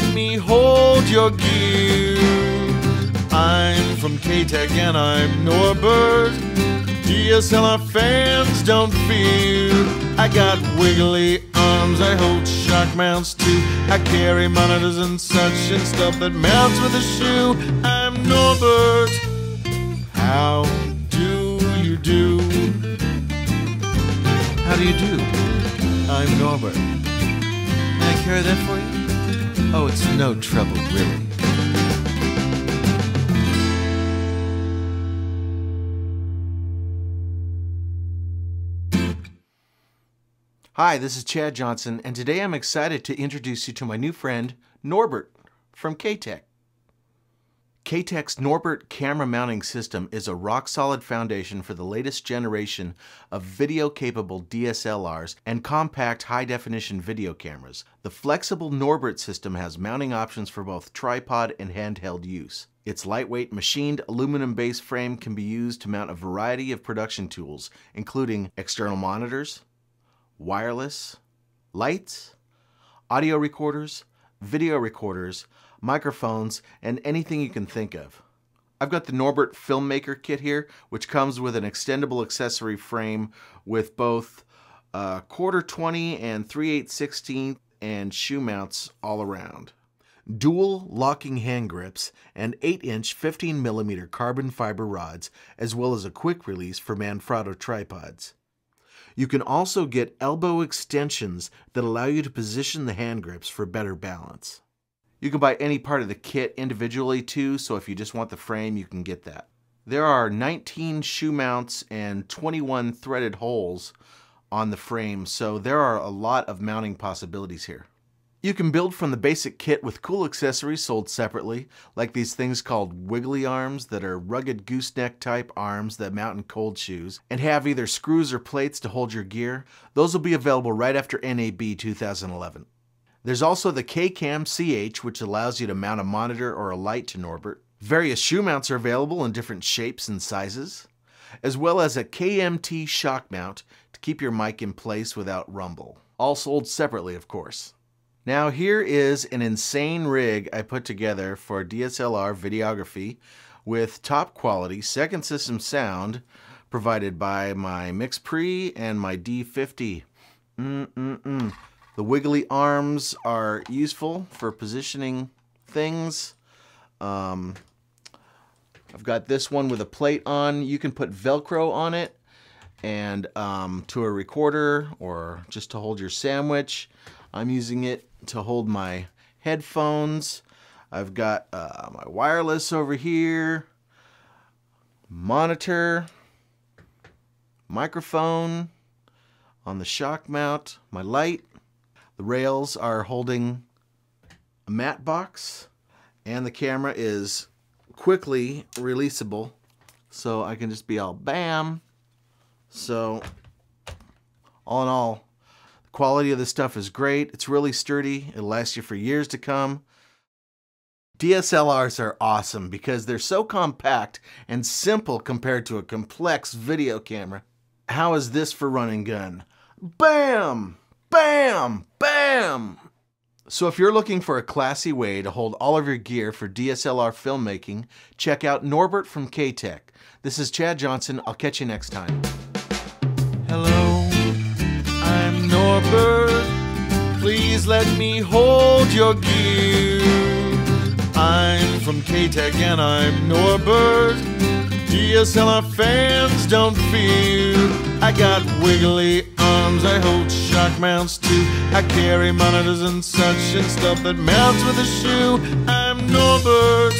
Let me hold your gear. I'm from K-Tek and I'm Norbert. DSLR fans don't fear. I got wiggly arms, I hold shock mounts too. I carry monitors and such and stuff that mounts with a shoe. I'm Norbert. How do you do? How do you do? I'm Norbert. May I carry that for you? Oh, it's no trouble, really. Hi, this is Chad Johnson, and today I'm excited to introduce you to my new friend, Norbert from K-Tek. K-Tek's Norbert camera mounting system is a rock-solid foundation for the latest generation of video-capable DSLRs and compact high-definition video cameras. The flexible Norbert system has mounting options for both tripod and handheld use. Its lightweight machined aluminum base frame can be used to mount a variety of production tools, including external monitors, wireless, lights, audio recorders, video recorders, microphones, and anything you can think of. I've got the Norbert Filmmaker kit here, which comes with an extendable accessory frame with both uh, quarter 20 and 3 8 16 and shoe mounts all around. Dual locking hand grips and 8 inch 15 millimeter carbon fiber rods, as well as a quick release for Manfrotto tripods. You can also get elbow extensions that allow you to position the hand grips for better balance. You can buy any part of the kit individually too, so if you just want the frame, you can get that. There are 19 shoe mounts and 21 threaded holes on the frame, so there are a lot of mounting possibilities here. You can build from the basic kit with cool accessories sold separately, like these things called wiggly arms that are rugged gooseneck type arms that mount in cold shoes, and have either screws or plates to hold your gear. Those will be available right after NAB 2011. There's also the K-Cam CH, which allows you to mount a monitor or a light to Norbert. Various shoe mounts are available in different shapes and sizes, as well as a KMT shock mount to keep your mic in place without rumble. All sold separately, of course. Now here is an insane rig I put together for DSLR videography with top quality second system sound provided by my MixPre and my D50. Mm-mm-mm. The wiggly arms are useful for positioning things. Um, I've got this one with a plate on. You can put Velcro on it and um, to a recorder or just to hold your sandwich. I'm using it to hold my headphones. I've got uh, my wireless over here, monitor, microphone on the shock mount, my light. The rails are holding a matte box and the camera is quickly releasable so I can just be all bam. So all in all, the quality of this stuff is great. It's really sturdy. It'll last you for years to come. DSLRs are awesome because they're so compact and simple compared to a complex video camera. How is this for running gun? Bam! Bam! Bam! So if you're looking for a classy way to hold all of your gear for DSLR filmmaking, check out Norbert from K-Tek. This is Chad Johnson. I'll catch you next time. Hello, I'm Norbert. Please let me hold your gear. I'm from K-Tek and I'm Norbert. Fans don't fear. I got wiggly arms, I hold shock mounts too. I carry monitors and such and stuff that mounts with a shoe. I'm Norbert.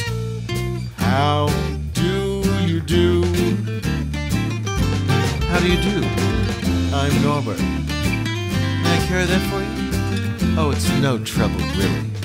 How do you do? How do you do? I'm Norbert. May I carry that for you? Oh, it's no trouble, really.